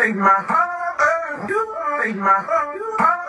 Take my heart, uh, you my heart. Uh,